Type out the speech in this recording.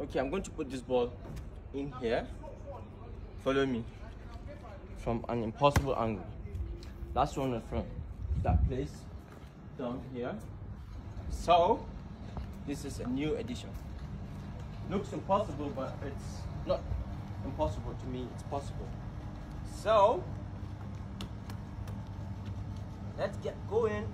okay i'm going to put this ball in here. Follow me. From an impossible angle. Last one in front. That place down here. So this is a new edition looks impossible but it's not impossible to me. It's possible. So let's get going.